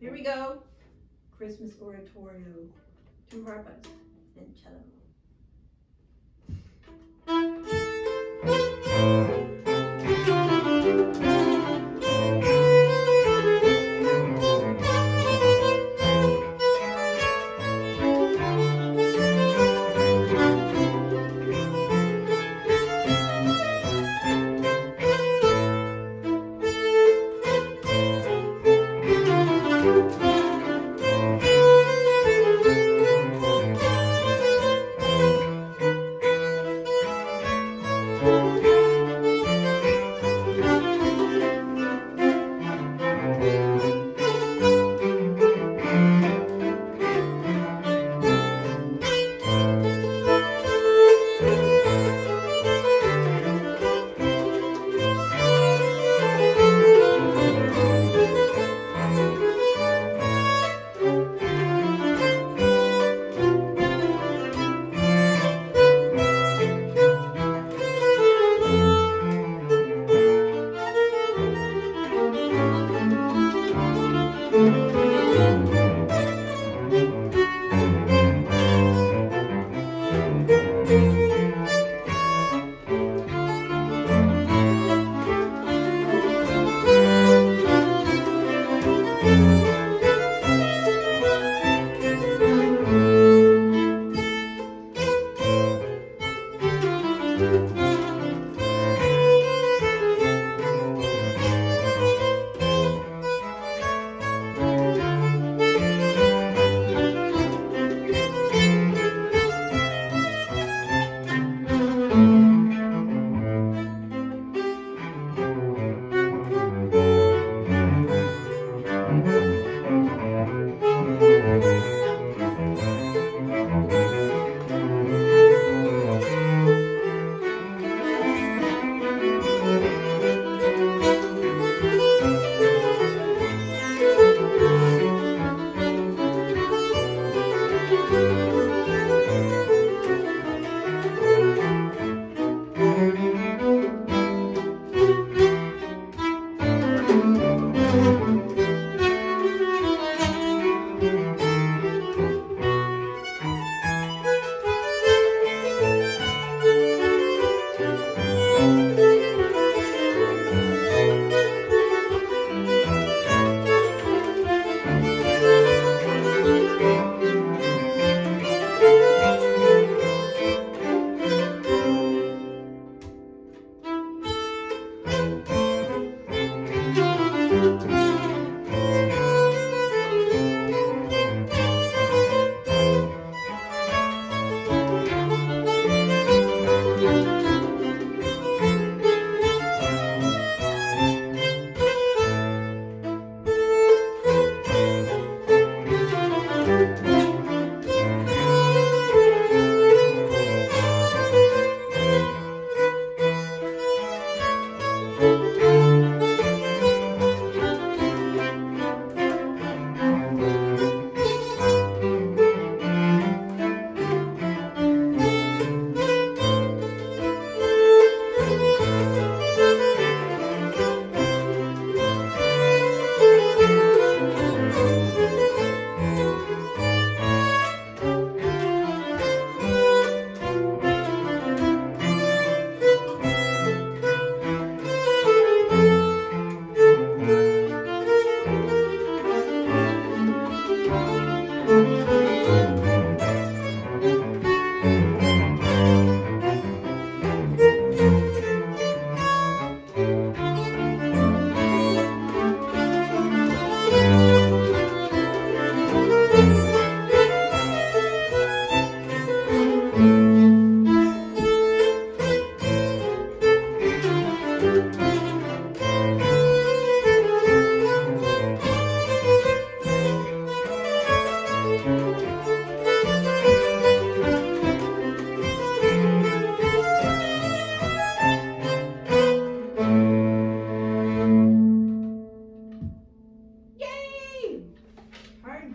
Here we go. Christmas oratorio. Two harpas and cello.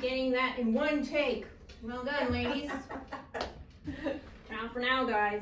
That in one take. Well done, ladies. Ciao for now, guys.